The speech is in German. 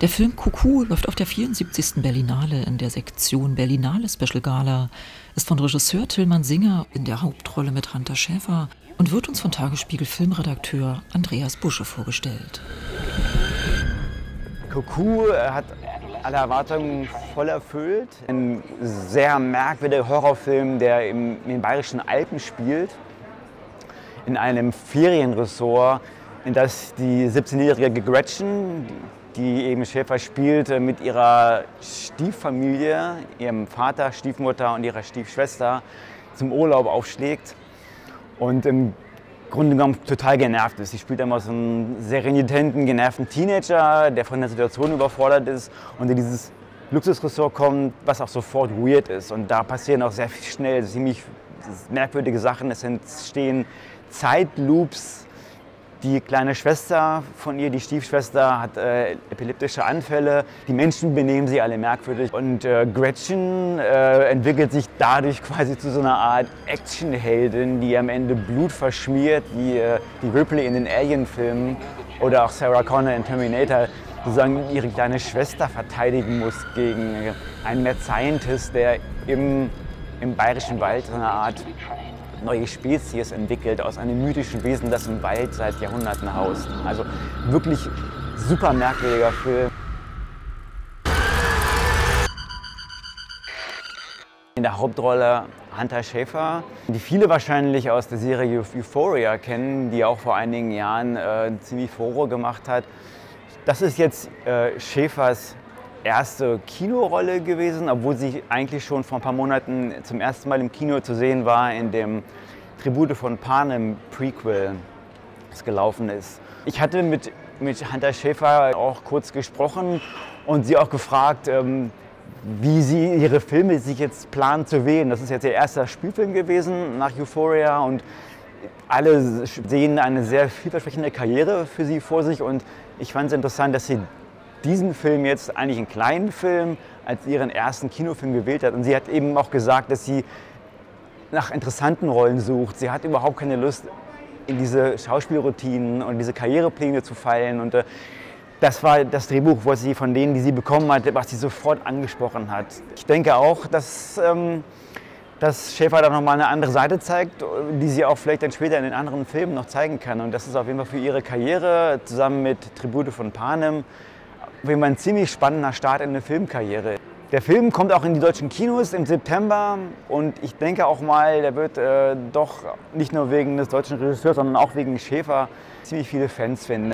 Der Film Kuku läuft auf der 74. Berlinale in der Sektion Berlinale Special Gala, ist von Regisseur Tillmann Singer in der Hauptrolle mit Hunter Schäfer und wird uns von Tagesspiegel Filmredakteur Andreas Busche vorgestellt. Kuku hat alle Erwartungen voll erfüllt. Ein sehr merkwürdiger Horrorfilm, der in den bayerischen Alpen spielt, in einem Ferienressort, in das die 17-jährige Gretchen, die eben Schäfer spielt, mit ihrer Stieffamilie, ihrem Vater, Stiefmutter und ihrer Stiefschwester zum Urlaub aufschlägt. Und im Grunde genommen total genervt ist. Sie spielt immer so einen sehr renitenten, genervten Teenager, der von der Situation überfordert ist und in dieses Luxusressort kommt, was auch sofort weird ist. Und da passieren auch sehr schnell ziemlich merkwürdige Sachen. Es entstehen Zeitloops, die kleine Schwester von ihr, die Stiefschwester, hat äh, epileptische Anfälle. Die Menschen benehmen sich alle merkwürdig. Und äh, Gretchen äh, entwickelt sich dadurch quasi zu so einer Art Actionheldin, die am Ende Blut verschmiert, wie äh, die Ripley in den Alien-Filmen oder auch Sarah Connor in Terminator sozusagen ihre kleine Schwester verteidigen muss gegen einen Mad Scientist, der im, im bayerischen Wald so eine Art neue Spezies entwickelt aus einem mythischen Wesen, das im Wald seit Jahrhunderten haust. Also wirklich super merkwürdiger Film. In der Hauptrolle Hunter Schäfer, die viele wahrscheinlich aus der Serie Euphoria kennen, die auch vor einigen Jahren äh, ziemlich Furore gemacht hat. Das ist jetzt äh, Schäfers erste Kinorolle gewesen, obwohl sie eigentlich schon vor ein paar Monaten zum ersten Mal im Kino zu sehen war, in dem Tribute von Panem Prequel, das gelaufen ist. Ich hatte mit, mit Hunter Schäfer auch kurz gesprochen und sie auch gefragt, ähm, wie sie ihre Filme sich jetzt planen zu wählen. Das ist jetzt ihr erster Spielfilm gewesen nach Euphoria und alle sehen eine sehr vielversprechende Karriere für sie vor sich und ich fand es interessant, dass sie diesen Film jetzt, eigentlich einen kleinen Film, als ihren ersten Kinofilm gewählt hat. Und sie hat eben auch gesagt, dass sie nach interessanten Rollen sucht. Sie hat überhaupt keine Lust, in diese Schauspielroutinen und diese Karrierepläne zu fallen. Und äh, das war das Drehbuch, was sie von denen, die sie bekommen hat, was sie sofort angesprochen hat. Ich denke auch, dass, ähm, dass Schäfer da nochmal eine andere Seite zeigt, die sie auch vielleicht dann später in den anderen Filmen noch zeigen kann. Und das ist auf jeden Fall für ihre Karriere zusammen mit Tribute von Panem auf jeden Fall ein ziemlich spannender Start in eine Filmkarriere. Der Film kommt auch in die deutschen Kinos im September und ich denke auch mal, der wird äh, doch nicht nur wegen des deutschen Regisseurs, sondern auch wegen Schäfer ziemlich viele Fans finden.